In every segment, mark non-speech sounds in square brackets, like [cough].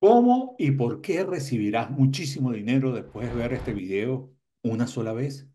¿Cómo y por qué recibirás muchísimo dinero después de ver este video una sola vez?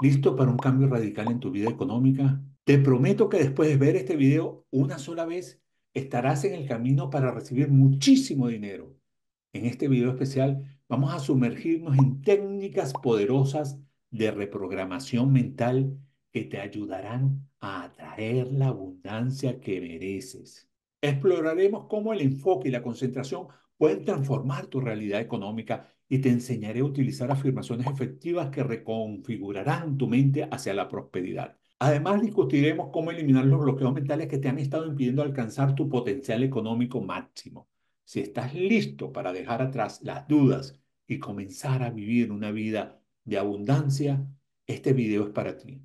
¿Listo para un cambio radical en tu vida económica? Te prometo que después de ver este video una sola vez, estarás en el camino para recibir muchísimo dinero. En este video especial vamos a sumergirnos en técnicas poderosas de reprogramación mental que te ayudarán a atraer la abundancia que mereces. Exploraremos cómo el enfoque y la concentración pueden transformar tu realidad económica y te enseñaré a utilizar afirmaciones efectivas que reconfigurarán tu mente hacia la prosperidad. Además, discutiremos cómo eliminar los bloqueos mentales que te han estado impidiendo alcanzar tu potencial económico máximo. Si estás listo para dejar atrás las dudas y comenzar a vivir una vida de abundancia, este video es para ti.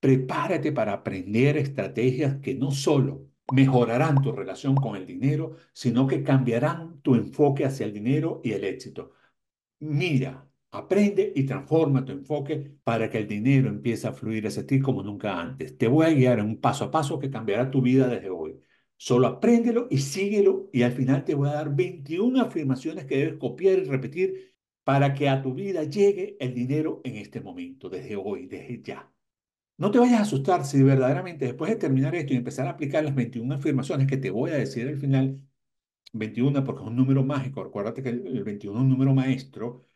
Prepárate para aprender estrategias que no solo mejorarán tu relación con el dinero, sino que cambiarán tu enfoque hacia el dinero y el éxito. Mira, aprende y transforma tu enfoque para que el dinero empiece a fluir hacia ti como nunca antes. Te voy a guiar en un paso a paso que cambiará tu vida desde hoy. Solo apréndelo y síguelo y al final te voy a dar 21 afirmaciones que debes copiar y repetir para que a tu vida llegue el dinero en este momento, desde hoy, desde ya. No te vayas a asustar si verdaderamente después de terminar esto y empezar a aplicar las 21 afirmaciones que te voy a decir al final, 21 porque es un número mágico, acuérdate que el 21 es un número maestro,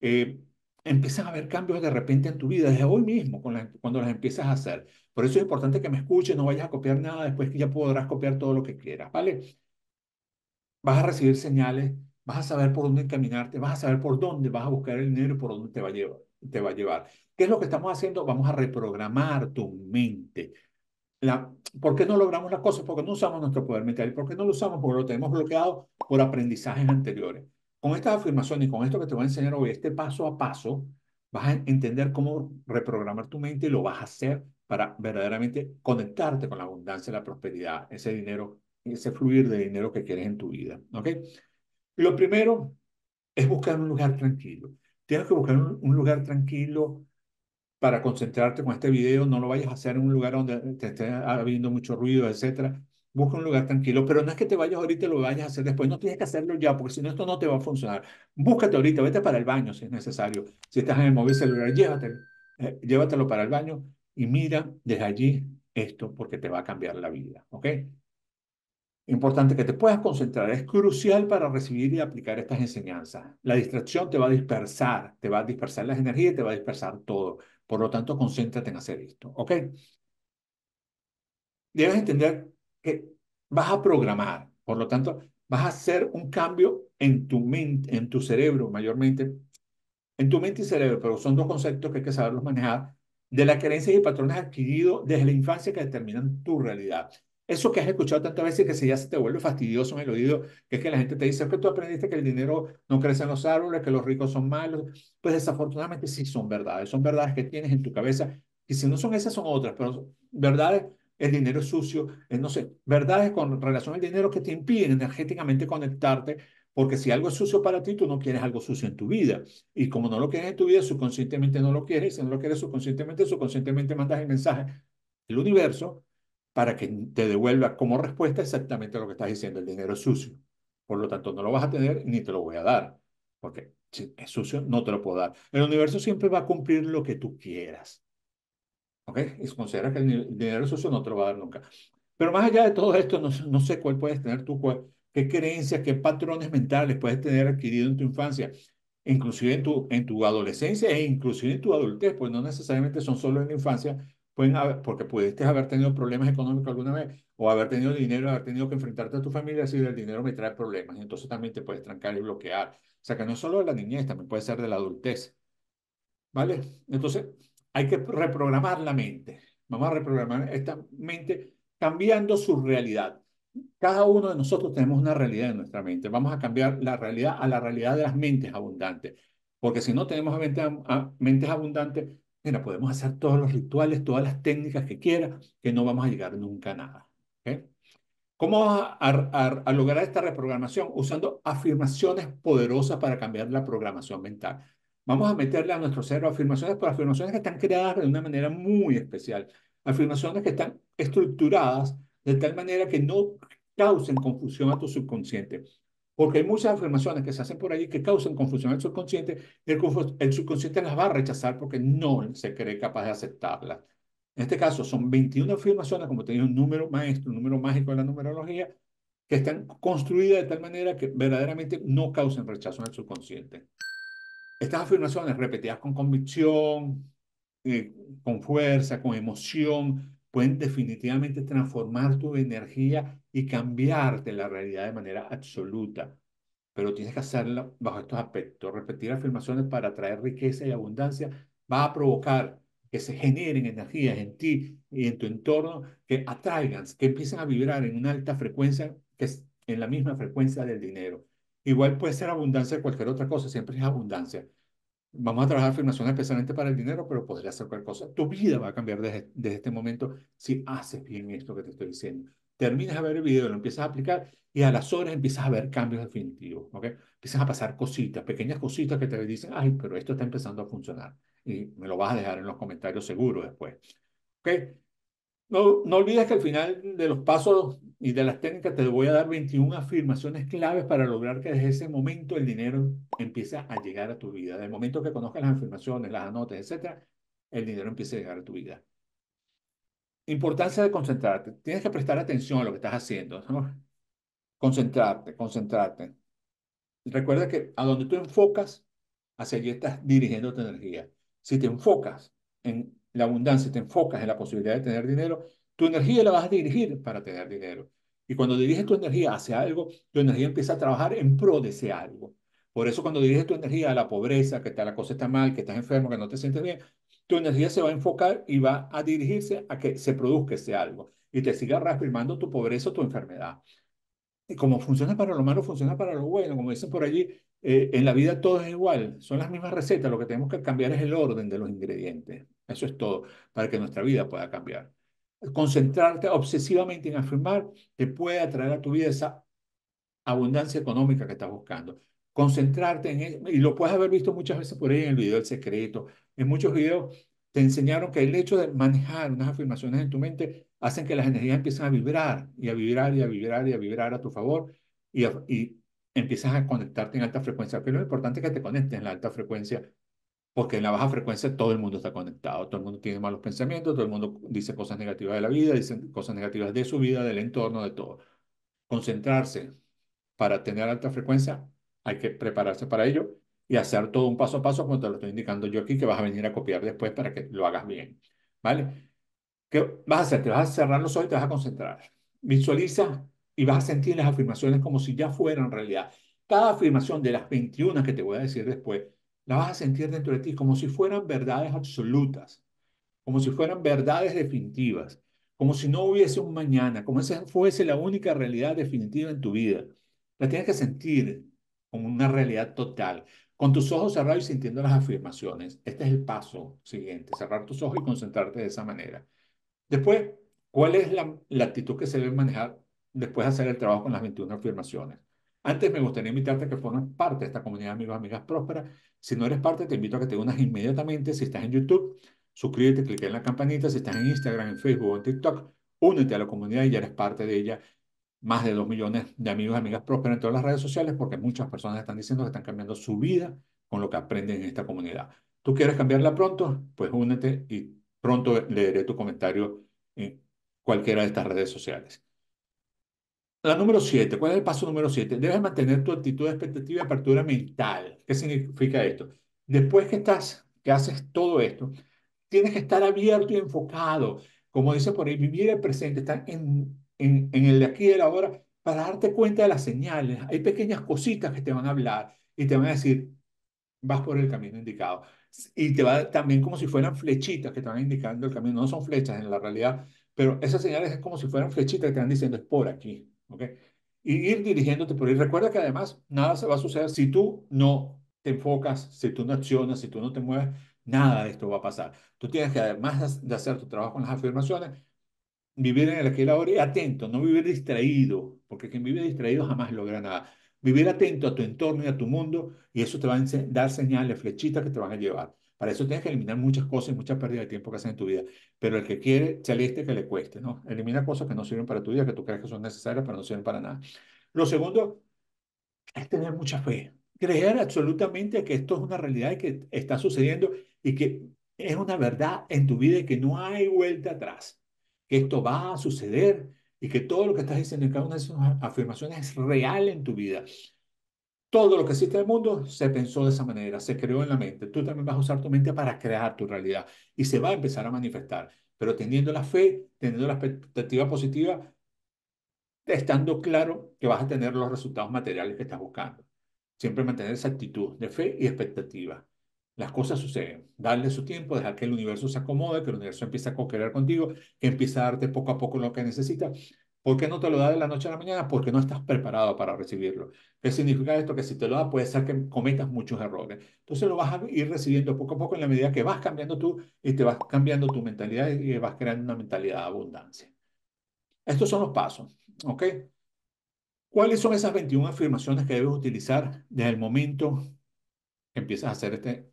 eh, empiezan a haber cambios de repente en tu vida desde hoy mismo cuando las empiezas a hacer. Por eso es importante que me escuches, no vayas a copiar nada después que ya podrás copiar todo lo que quieras, ¿vale? Vas a recibir señales, vas a saber por dónde encaminarte, vas a saber por dónde vas a buscar el dinero y por dónde te va a llevar. Te va a llevar. ¿Qué es lo que estamos haciendo? Vamos a reprogramar tu mente. La, ¿Por qué no logramos las cosas? Porque no usamos nuestro poder mental. ¿Y por qué no lo usamos? Porque lo tenemos bloqueado por aprendizajes anteriores. Con estas afirmaciones y con esto que te voy a enseñar hoy, este paso a paso, vas a entender cómo reprogramar tu mente y lo vas a hacer para verdaderamente conectarte con la abundancia, la prosperidad, ese dinero, ese fluir de dinero que quieres en tu vida. ¿Ok? Lo primero es buscar un lugar tranquilo. Tienes que buscar un lugar tranquilo para concentrarte con este video, no lo vayas a hacer en un lugar donde te esté habiendo mucho ruido, etcétera. Busca un lugar tranquilo, pero no es que te vayas ahorita y lo vayas a hacer después, no tienes que hacerlo ya, porque si no, esto no te va a funcionar. Búscate ahorita, vete para el baño si es necesario. Si estás en el móvil celular, llévatelo, eh, llévatelo para el baño y mira desde allí esto, porque te va a cambiar la vida, ¿ok? Importante que te puedas concentrar, es crucial para recibir y aplicar estas enseñanzas. La distracción te va a dispersar, te va a dispersar las energías te va a dispersar todo. Por lo tanto, concéntrate en hacer esto, ¿ok? Debes entender que vas a programar, por lo tanto, vas a hacer un cambio en tu mente, en tu cerebro mayormente, en tu mente y cerebro, pero son dos conceptos que hay que saberlos manejar, de las creencias y patrones adquiridos desde la infancia que determinan tu realidad. Eso que has escuchado tantas veces que se ya se te vuelve fastidioso en el oído, que es que la gente te dice que tú aprendiste que el dinero no crece en los árboles, que los ricos son malos. Pues desafortunadamente sí son verdades, son verdades que tienes en tu cabeza, y si no son esas son otras, pero verdades, el dinero es sucio, no sé, verdades con relación al dinero que te impiden energéticamente conectarte, porque si algo es sucio para ti, tú no quieres algo sucio en tu vida. Y como no lo quieres en tu vida, subconscientemente no lo quieres, y si no lo quieres subconscientemente, subconscientemente mandas el mensaje. El universo para que te devuelva como respuesta exactamente lo que estás diciendo. El dinero es sucio. Por lo tanto, no lo vas a tener ni te lo voy a dar. Porque si es sucio, no te lo puedo dar. El universo siempre va a cumplir lo que tú quieras. ¿Ok? Y considera que el dinero sucio, no te lo va a dar nunca. Pero más allá de todo esto, no, no sé cuál puedes tener tú, qué creencias, qué patrones mentales puedes tener adquirido en tu infancia, inclusive en tu, en tu adolescencia e inclusive en tu adultez, pues no necesariamente son solo en la infancia, pueden porque pudiste haber tenido problemas económicos alguna vez, o haber tenido dinero, haber tenido que enfrentarte a tu familia decir, el dinero me trae problemas, entonces también te puedes trancar y bloquear. O sea, que no es solo de la niñez, también puede ser de la adultez. ¿Vale? Entonces, hay que reprogramar la mente. Vamos a reprogramar esta mente cambiando su realidad. Cada uno de nosotros tenemos una realidad en nuestra mente. Vamos a cambiar la realidad a la realidad de las mentes abundantes. Porque si no tenemos mentes abundantes, Mira, podemos hacer todos los rituales, todas las técnicas que quieras, que no vamos a llegar nunca a nada. ¿Cómo vamos a, lograr esta reprogramación? Usando afirmaciones poderosas para cambiar la programación mental. Vamos a meterle a nuestro cerebro afirmaciones, pero afirmaciones que están creadas de una manera muy especial. Afirmaciones que están estructuradas de tal manera que no causen confusión a tu subconsciente. Porque hay muchas afirmaciones que se hacen por allí que causan confusión al subconsciente. El, el subconsciente las va a rechazar porque no se cree capaz de aceptarlas. En este caso, son 21 afirmaciones, como te un número maestro, un número mágico de la numerología, que están construidas de tal manera que verdaderamente no causen rechazo en el subconsciente. Estas afirmaciones repetidas con convicción, eh, con fuerza, con emoción, pueden definitivamente transformar tu energía y cambiarte la realidad de manera absoluta. Pero tienes que hacerlo bajo estos aspectos. Repetir afirmaciones para traer riqueza y abundancia va a provocar que se generen energías en ti y en tu entorno que atraigan, que empiecen a vibrar en una alta frecuencia, que es en la misma frecuencia del dinero. Igual puede ser abundancia de cualquier otra cosa, siempre es abundancia. Vamos a trabajar afirmaciones especialmente para el dinero, pero podría ser cualquier cosa. Tu vida va a cambiar desde, desde, este momento si haces bien esto que te estoy diciendo. Terminas de ver el video, lo empiezas a aplicar y a las horas empiezas a ver cambios definitivos. ¿ok? Empiezan a pasar cositas, pequeñas cositas que te dicen, ay, pero esto está empezando a funcionar. Y me lo vas a dejar en los comentarios seguro después. ¿ok? No, no olvides que al final de los pasos y de las técnicas te voy a dar 21 afirmaciones claves para lograr que desde ese momento el dinero empiece a llegar a tu vida. Desde el momento que conozcas las afirmaciones, las anotes, etc., el dinero empieza a llegar a tu vida. Importancia de concentrarte. Tienes que prestar atención a lo que estás haciendo. Concentrarte, concentrarte. Recuerda que a donde tú enfocas, hacia allí estás dirigiendo tu energía. Si te enfocas en la abundancia, te enfocas en la posibilidad de tener dinero, tu energía la vas a dirigir para tener dinero. Y cuando diriges tu energía hacia algo, tu energía empieza a trabajar en pro de ese algo. Por eso cuando diriges tu energía a la pobreza, que la cosa está mal, que estás enfermo, que no te sientes bien, tu energía se va a enfocar y va a dirigirse a que se produzca ese algo y te siga reafirmando tu pobreza o tu enfermedad. Y como funciona para lo malo, funciona para lo bueno. Como dicen por allí, eh, en la vida todo es igual, son las mismas recetas, lo que tenemos que cambiar es el orden de los ingredientes. Eso es todo, para que nuestra vida pueda cambiar. Concentrarte obsesivamente en afirmar te puede atraer a tu vida esa abundancia económica que estás buscando. Concentrarte en él, y lo puedes haber visto muchas veces por ahí en el video del secreto. En muchos videos te enseñaron que el hecho de manejar unas afirmaciones en tu mente hacen que las energías empiecen a vibrar y a vibrar y a vibrar y a vibrar a tu favor y, y empiezas a conectarte en alta frecuencia. Pero lo importante es que te conectes en la alta frecuencia, porque en la baja frecuencia todo el mundo está conectado, todo el mundo tiene malos pensamientos, todo el mundo dice cosas negativas de la vida, dice cosas negativas de su vida, del entorno, de todo. Concentrarse para tener alta frecuencia, hay que prepararse para ello y hacer todo un paso a paso, como te lo estoy indicando yo aquí, que vas a venir a copiar después para que lo hagas bien. ¿Vale? ¿Qué vas a hacer? Te vas a cerrar los ojos y te vas a concentrar. Visualiza y vas a sentir las afirmaciones como si ya fueran realidad. Cada afirmación de las 21 que te voy a decir después, la vas a sentir dentro de ti como si fueran verdades absolutas, como si fueran verdades definitivas, como si no hubiese un mañana, como si fuese la única realidad definitiva en tu vida. La tienes que sentir como una realidad total, con tus ojos cerrados y sintiendo las afirmaciones. Este es el paso siguiente, cerrar tus ojos y concentrarte de esa manera. Después, ¿cuál es la, la actitud que se debe manejar después de hacer el trabajo con las 21 afirmaciones. Antes me gustaría invitarte a que formes parte de esta comunidad de amigos, amigas prósperas. Si no eres parte, te invito a que te unas inmediatamente. Si estás en YouTube, suscríbete, clica en la campanita. Si estás en Instagram, en Facebook o en TikTok, únete a la comunidad y ya eres parte de ella. Más de 2 millones de amigos y amigas prósperas en todas las redes sociales porque muchas personas están diciendo que están cambiando su vida con lo que aprenden en esta comunidad. ¿Tú quieres cambiarla pronto? Pues únete y pronto leeré tu comentario en cualquiera de estas redes sociales. La número siete, ¿cuál es el paso número siete? Debes mantener tu actitud de expectativa y apertura mental. ¿Qué significa esto? Después que estás, que haces todo esto, tienes que estar abierto y enfocado. Como dice por ahí, vivir el presente, estar en, en, en el de aquí y el ahora para darte cuenta de las señales. Hay pequeñas cositas que te van a hablar y te van a decir, vas por el camino indicado. Y te va también como si fueran flechitas que te van indicando el camino. No son flechas en la realidad, pero esas señales es como si fueran flechitas que te van diciendo, es por aquí. ¿ok? Y ir dirigiéndote por ahí. Recuerda que además nada se va a suceder si tú no te enfocas, si tú no accionas, si tú no te mueves, nada de esto va a pasar. Tú tienes que, además de hacer tu trabajo con las afirmaciones, vivir en el aquí y ahora y atento, no vivir distraído, porque quien vive distraído jamás logra nada. Vivir atento a tu entorno y a tu mundo, y eso te va a dar señales, flechitas que te van a llevar. Para eso tienes que eliminar muchas cosas y mucha pérdida de tiempo que haces en tu vida. Pero el que quiere, este que le cueste, ¿no? Elimina cosas que no sirven para tu vida, que tú crees que son necesarias, pero no sirven para nada. Lo segundo, es tener mucha fe. Creer absolutamente que esto es una realidad y que está sucediendo y que es una verdad en tu vida y que no hay vuelta atrás. Que esto va a suceder y que todo lo que estás diciendo en cada una de esas afirmaciones es real en tu vida. Todo lo que existe en el mundo se pensó de esa manera, se creó en la mente. Tú también vas a usar tu mente para crear tu realidad y se va a empezar a manifestar. Pero teniendo la fe, teniendo la expectativa positiva, estando claro que vas a tener los resultados materiales que estás buscando. Siempre mantener esa actitud de fe y expectativa. Las cosas suceden. Darle su tiempo, dejar que el universo se acomode, que el universo empiece a co-crear contigo, que empiece a darte poco a poco lo que necesitas. ¿Por qué no te lo da de la noche a la mañana? Porque no estás preparado para recibirlo. ¿Qué significa esto? Que si te lo da puede ser que cometas muchos errores. Entonces lo vas a ir recibiendo poco a poco en la medida que vas cambiando tú y te vas cambiando tu mentalidad y vas creando una mentalidad de abundancia. Estos son los pasos. ¿Ok? ¿Cuáles son esas 21 afirmaciones que debes utilizar desde el momento que empiezas a hacer este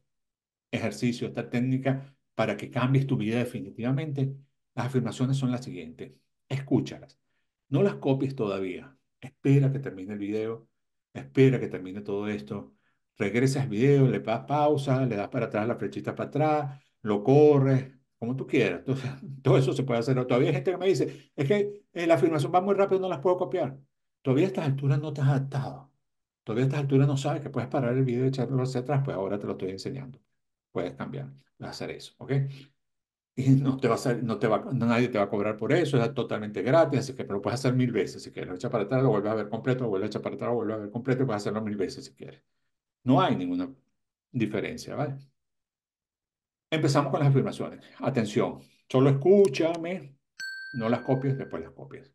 ejercicio, esta técnica, para que cambies tu vida definitivamente? Las afirmaciones son las siguientes. Escúchalas. No las copies todavía. Espera que termine el video. Espera que termine todo esto. Regresa al video, le das pausa, le das para atrás la flechita para atrás, lo corres, como tú quieras. Entonces, [laughs] todo eso se puede hacer. Todavía hay gente que me dice, es que eh, la afirmación va muy rápido, no las puedo copiar. Todavía a estas alturas no te has adaptado. Todavía a estas alturas no sabes que puedes parar el video y echarlo hacia atrás. Pues ahora te lo estoy enseñando. Puedes cambiar, puedes hacer eso, ¿ok? Y no te va a no te va, nadie te va a cobrar por eso, es totalmente gratis, así que lo puedes hacer mil veces si quieres. Lo echas para atrás, lo vuelves a ver completo, lo vuelves a echar para atrás, lo vuelves a ver completo y puedes hacerlo mil veces si quieres. No hay ninguna diferencia, ¿vale? Empezamos con las afirmaciones. Atención, solo escúchame, no las copies, después las copias.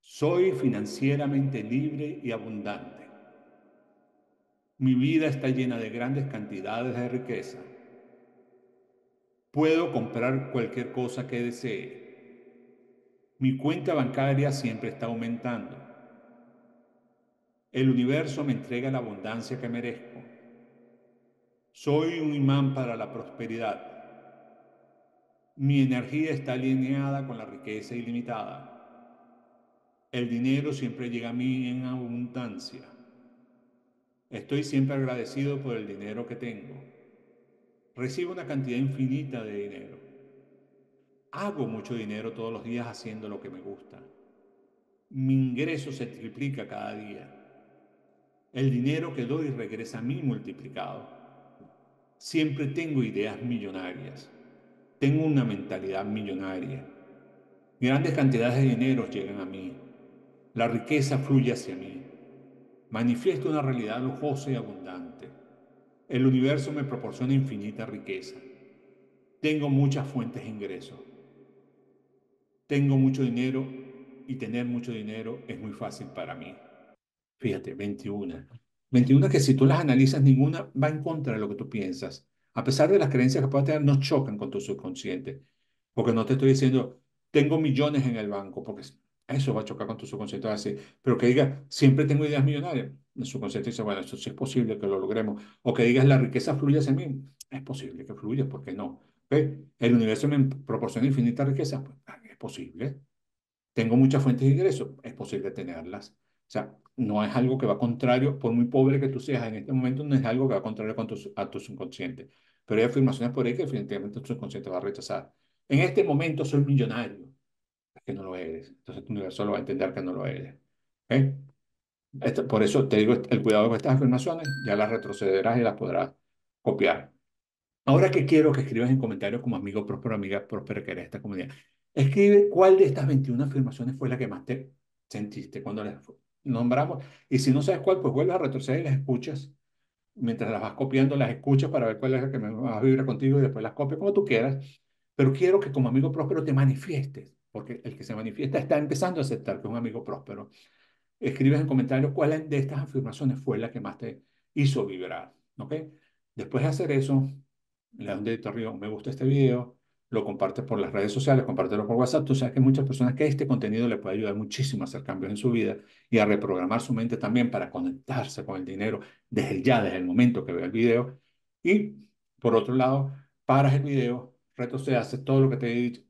Soy financieramente libre y abundante. Mi vida está llena de grandes cantidades de riqueza. Puedo comprar cualquier cosa que desee. Mi cuenta bancaria siempre está aumentando. El universo me entrega la abundancia que merezco. Soy un imán para la prosperidad. Mi energía está alineada con la riqueza ilimitada. El dinero siempre llega a mí en abundancia. Estoy siempre agradecido por el dinero que tengo. Recibo una cantidad infinita de dinero. Hago mucho dinero todos los días haciendo lo que me gusta. Mi ingreso se triplica cada día. El dinero que doy regresa a mí multiplicado. Siempre tengo ideas millonarias. Tengo una mentalidad millonaria. Grandes cantidades de dinero llegan a mí. La riqueza fluye hacia mí. Manifiesto una realidad lujosa y abundante. El universo me proporciona infinita riqueza. Tengo muchas fuentes de ingreso. Tengo mucho dinero y tener mucho dinero es muy fácil para mí. Fíjate, 21. 21 que si tú las analizas, ninguna va en contra de lo que tú piensas. A pesar de las creencias que puedas tener, no chocan con tu subconsciente. Porque no te estoy diciendo, tengo millones en el banco, porque eso va a chocar con tu subconsciente. Así. Pero que digas, siempre tengo ideas millonarias. El subconsciente dice, bueno, eso sí es posible que lo logremos. O que digas, la riqueza fluye hacia mí. Es posible que fluya, ¿por qué no? El universo me proporciona infinita riqueza. Pues, ah, es posible. Tengo muchas fuentes de ingresos. Es posible tenerlas. O sea, no es algo que va contrario, por muy pobre que tú seas en este momento, no es algo que va contrario con tu, a tu subconsciente. Pero hay afirmaciones por ahí que definitivamente tu subconsciente va a rechazar. En este momento soy millonario. Que no lo eres. Entonces tu universo lo va a entender que no lo eres. ¿Eh? por eso te digo el cuidado con estas afirmaciones, ya las retrocederás y las podrás copiar. Ahora que quiero que escribas en comentarios como amigo próspero, amiga próspera que eres esta comunidad, escribe cuál de estas 21 afirmaciones fue la que más te sentiste cuando las nombramos. Y si no sabes cuál, pues vuelves a retroceder y las escuchas. Mientras las vas copiando, las escuchas para ver cuál es la que más vibra contigo y después las copias como tú quieras. Pero quiero que como amigo próspero te manifiestes, porque el que se manifiesta está empezando a aceptar que es un amigo próspero. Escribes en comentarios cuál de estas afirmaciones fue la que más te hizo vibrar. ¿Ok? Después de hacer eso, le das un dedito arriba, me gusta este video, lo compartes por las redes sociales, compártelo por WhatsApp, tú sabes que hay muchas personas que este contenido le puede ayudar muchísimo a hacer cambios en su vida y a reprogramar su mente también para conectarse con el dinero desde ya, desde el momento que ve el video. Y por otro lado, paras el video, se hace todo lo que te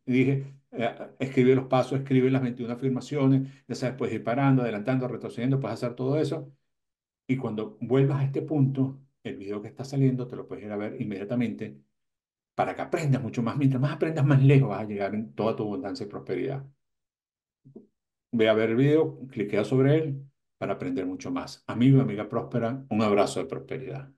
dije, eh, escribe los pasos, escribe las 21 afirmaciones, ya sabes, puedes ir parando, adelantando, retrocediendo, puedes hacer todo eso Y cuando vuelvas a este punto, el video que está saliendo te lo puedes ir a ver inmediatamente para que aprendas mucho más. Mientras más aprendas, más lejos vas a llegar en toda tu abundancia y prosperidad. Ve a ver el video, cliquea sobre él para aprender mucho más. Amigo amiga próspera, un abrazo de prosperidad.